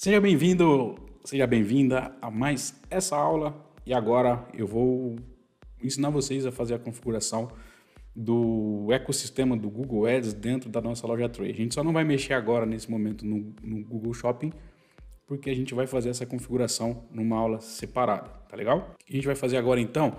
Seja bem-vindo, seja bem-vinda a mais essa aula e agora eu vou ensinar vocês a fazer a configuração do ecossistema do Google Ads dentro da nossa loja Trade. A gente só não vai mexer agora nesse momento no, no Google Shopping porque a gente vai fazer essa configuração numa aula separada, tá legal? O que a gente vai fazer agora então?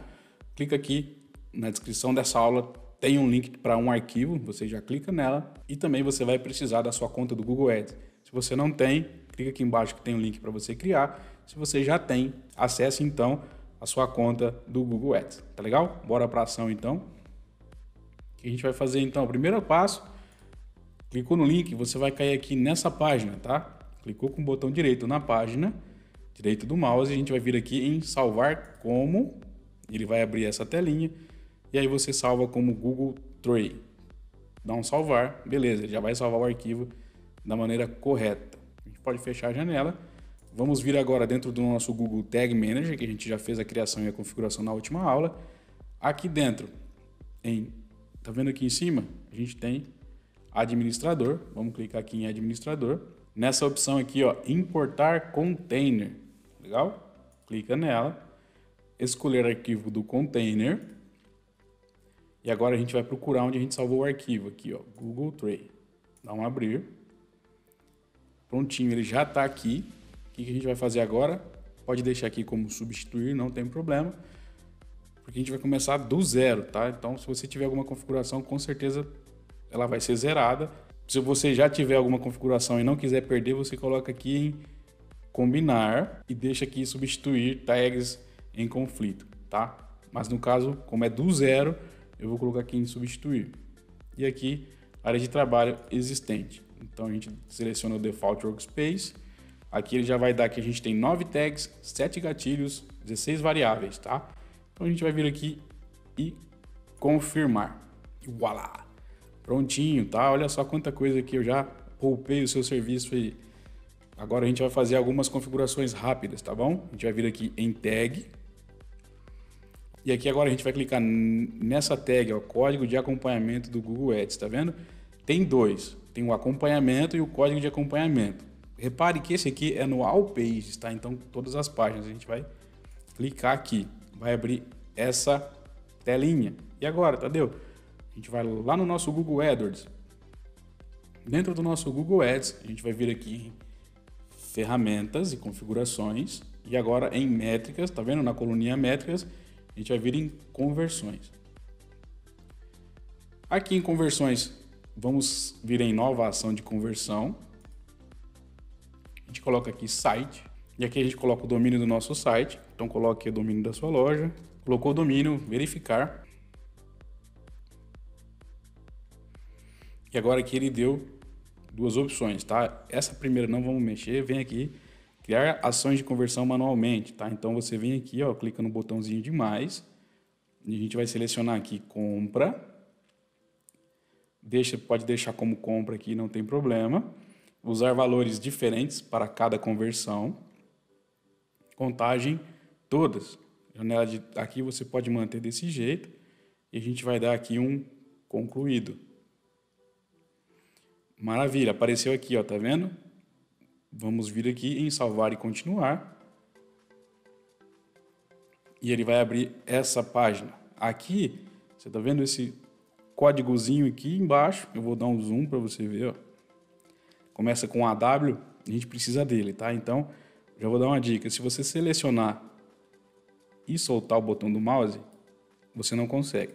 Clica aqui na descrição dessa aula, tem um link para um arquivo, você já clica nela e também você vai precisar da sua conta do Google Ads. Se você não tem, clica aqui embaixo que tem um link para você criar. Se você já tem, acesse então a sua conta do Google Ads. Tá legal? Bora para ação então. O que a gente vai fazer então? O primeiro passo, clicou no link, você vai cair aqui nessa página, tá? Clicou com o botão direito na página, direito do mouse, a gente vai vir aqui em salvar como. Ele vai abrir essa telinha e aí você salva como Google Trade. Dá um salvar, beleza, ele já vai salvar o arquivo da maneira correta. Pode fechar a janela. Vamos vir agora dentro do nosso Google Tag Manager, que a gente já fez a criação e a configuração na última aula. Aqui dentro, em, tá vendo aqui em cima? A gente tem administrador. Vamos clicar aqui em administrador. Nessa opção aqui, ó, importar container. Legal? Clica nela. Escolher arquivo do container. E agora a gente vai procurar onde a gente salvou o arquivo aqui, ó, Google Trade. Dá um abrir. Prontinho, ele já está aqui. O que a gente vai fazer agora? Pode deixar aqui como substituir, não tem problema. Porque a gente vai começar do zero, tá? Então, se você tiver alguma configuração, com certeza ela vai ser zerada. Se você já tiver alguma configuração e não quiser perder, você coloca aqui em combinar e deixa aqui substituir tags em conflito, tá? Mas no caso, como é do zero, eu vou colocar aqui em substituir. E aqui, área de trabalho existente. Então a gente seleciona o Default Workspace. Aqui ele já vai dar que a gente tem 9 tags, 7 gatilhos, 16 variáveis, tá? Então a gente vai vir aqui e confirmar. E voilá! Prontinho, tá? Olha só quanta coisa que eu já poupei o seu serviço aí. Agora a gente vai fazer algumas configurações rápidas, tá bom? A gente vai vir aqui em tag. E aqui agora a gente vai clicar nessa tag, ó, código de acompanhamento do Google Ads, tá vendo? Tem dois tem o acompanhamento e o código de acompanhamento. Repare que esse aqui é no All Pages, tá? Então, todas as páginas. A gente vai clicar aqui, vai abrir essa telinha. E agora, Tadeu? A gente vai lá no nosso Google AdWords. Dentro do nosso Google Ads, a gente vai vir aqui em ferramentas e configurações. E agora em métricas, tá vendo? Na coluninha métricas, a gente vai vir em conversões. Aqui em conversões, Vamos vir em nova ação de conversão. A gente coloca aqui site. E aqui a gente coloca o domínio do nosso site. Então coloque o domínio da sua loja. Colocou o domínio, verificar. E agora aqui ele deu duas opções, tá? Essa primeira não vamos mexer, vem aqui criar ações de conversão manualmente, tá? Então você vem aqui, ó, clica no botãozinho de mais, e a gente vai selecionar aqui compra, deixa, pode deixar como compra aqui, não tem problema. Usar valores diferentes para cada conversão. Contagem todas. Janela de aqui você pode manter desse jeito e a gente vai dar aqui um concluído. Maravilha, apareceu aqui, ó, tá vendo? Vamos vir aqui em salvar e continuar. E ele vai abrir essa página. Aqui, você tá vendo esse códigozinho aqui embaixo, eu vou dar um zoom para você ver, ó. Começa com AW, a gente precisa dele, tá? Então, já vou dar uma dica, se você selecionar e soltar o botão do mouse, você não consegue.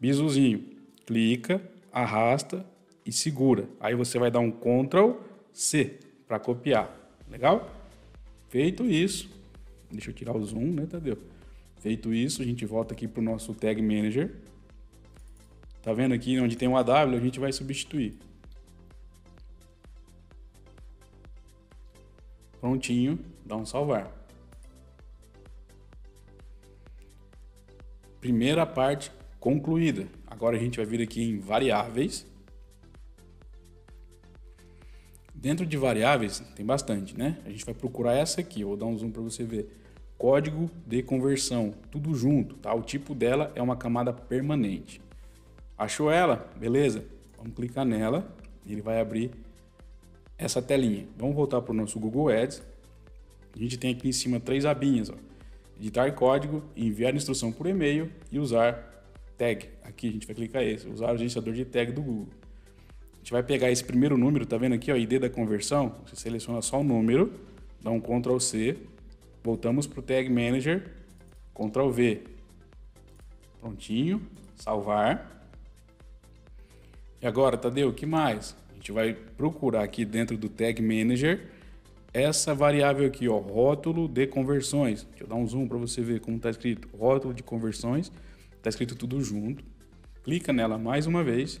Bisuzinho, clica, arrasta e segura. Aí você vai dar um Ctrl C para copiar. Legal? Feito isso, deixa eu tirar o zoom, né, Tadeu? Feito isso, a gente volta aqui para o nosso Tag Manager. Tá vendo aqui onde tem um AW, a gente vai substituir. Prontinho, dá um salvar. Primeira parte concluída. Agora a gente vai vir aqui em variáveis. Dentro de variáveis tem bastante, né? A gente vai procurar essa aqui, vou dar um zoom para você ver. Código de conversão, tudo junto, tá? O tipo dela é uma camada permanente. Achou ela? Beleza. Vamos clicar nela. Ele vai abrir essa telinha. Vamos voltar para o nosso Google Ads. A gente tem aqui em cima três abinhas. Ó. Editar código, enviar instrução por e-mail e usar tag. Aqui a gente vai clicar esse, usar o gerenciador de tag do Google. A gente vai pegar esse primeiro número, tá vendo aqui, ó, ID da conversão? Você seleciona só o número, dá um Ctrl C, voltamos para o Tag Manager, Ctrl V. Prontinho, salvar. E agora, Tadeu, o que mais? A gente vai procurar aqui dentro do Tag Manager essa variável aqui, ó, rótulo de conversões. Deixa eu dar um zoom para você ver como está escrito. Rótulo de conversões, está escrito tudo junto. Clica nela mais uma vez.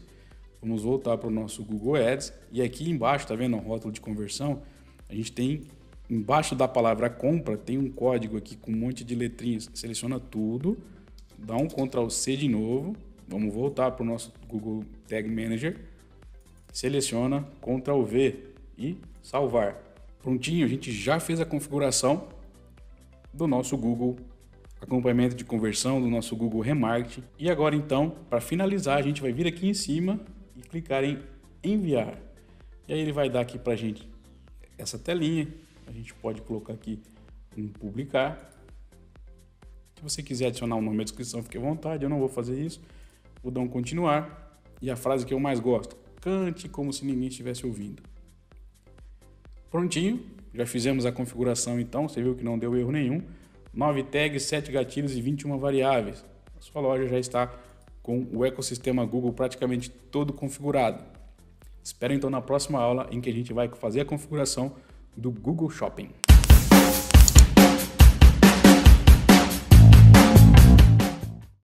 Vamos voltar para o nosso Google Ads e aqui embaixo, tá vendo rótulo de conversão? A gente tem embaixo da palavra compra tem um código aqui com um monte de letrinhas. Seleciona tudo, dá um Ctrl C de novo. Vamos voltar para o nosso Google Tag Manager, seleciona Ctrl V e salvar. Prontinho, a gente já fez a configuração do nosso Google acompanhamento de conversão, do nosso Google Remarketing. E agora então, para finalizar, a gente vai vir aqui em cima e clicar em enviar. E aí ele vai dar aqui para a gente essa telinha. A gente pode colocar aqui em publicar. Se você quiser adicionar um nome na descrição, fique à vontade. Eu não vou fazer isso. Vou dar um continuar. E a frase que eu mais gosto: cante como se ninguém estivesse ouvindo. Prontinho, já fizemos a configuração então, você viu que não deu erro nenhum. 9 tags, 7 gatilhos e 21 variáveis. A sua loja já está com o ecossistema Google praticamente todo configurado. Espero então na próxima aula em que a gente vai fazer a configuração do Google Shopping.